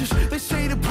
Answers. They say to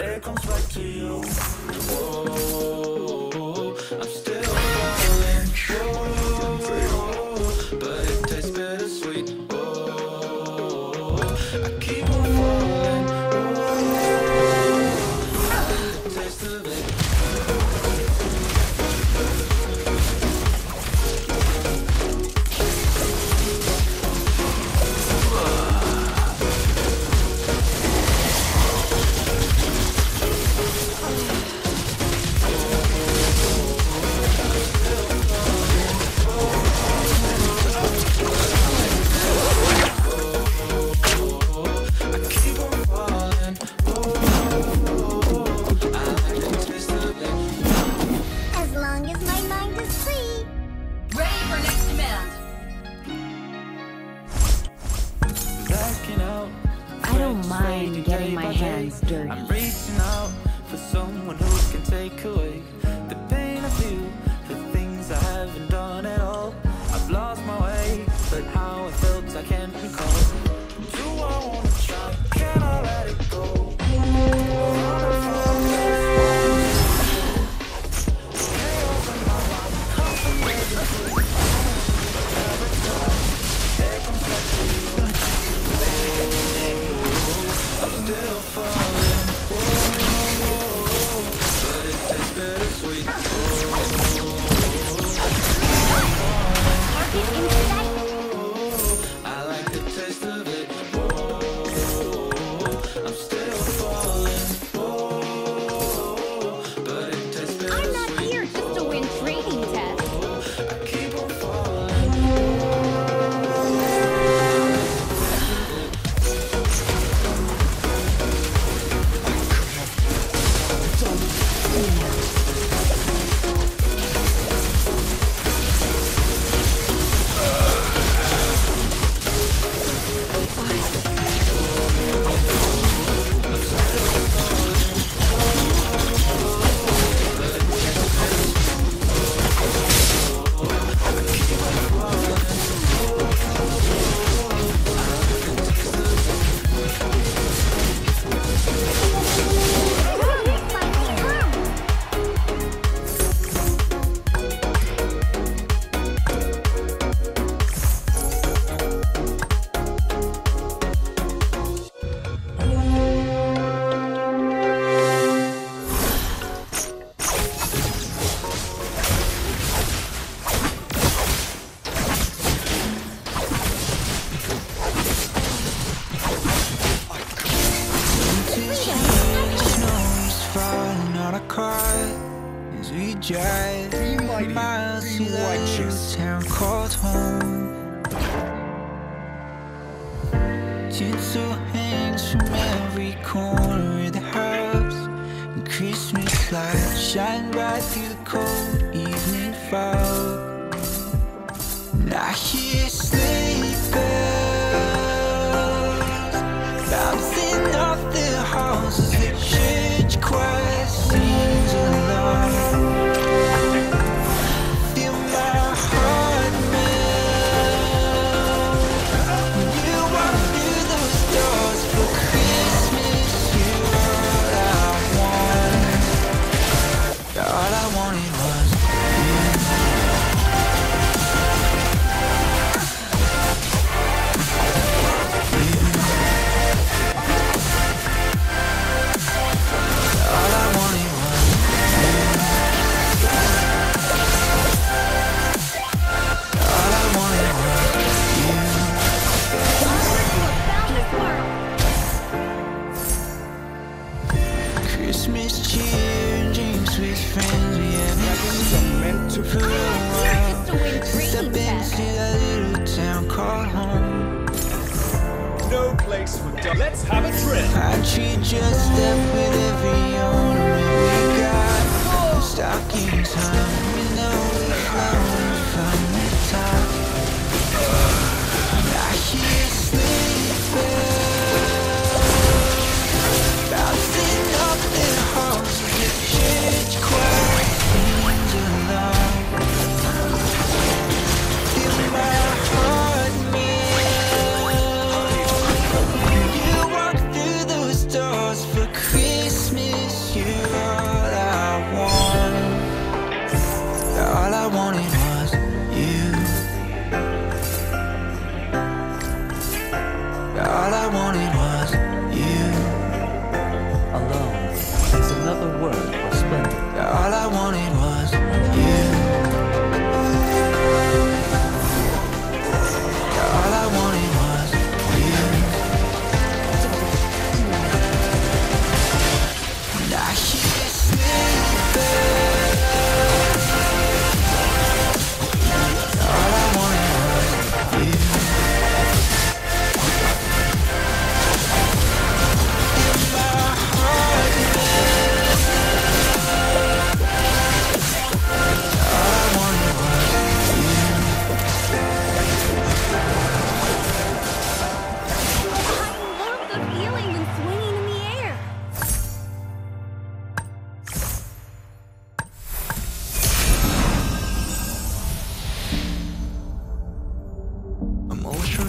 it comes back to you.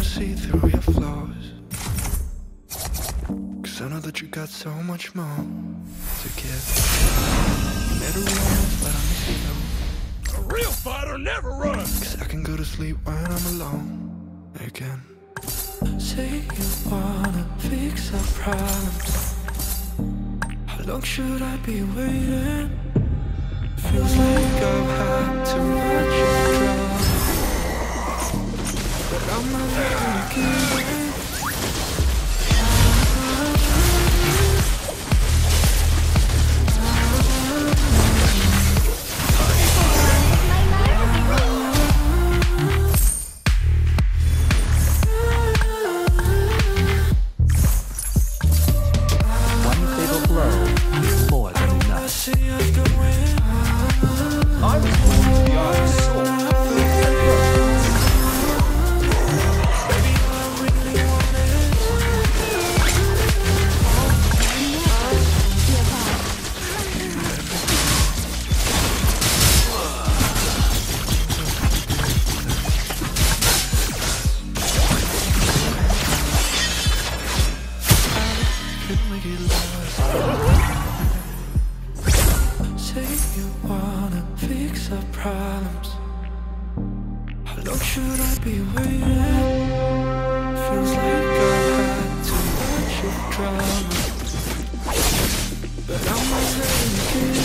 see through your flaws. Cause I know that you got so much more to give. You made a but I miss you A real fighter never runs. Cause I can go to sleep when I'm alone again. Say you wanna fix our problems. How long should I be waiting? Feels like I've had too much of Come on, you Say you wanna fix our problems How long should I be waiting? Feels like I had drama But I'm not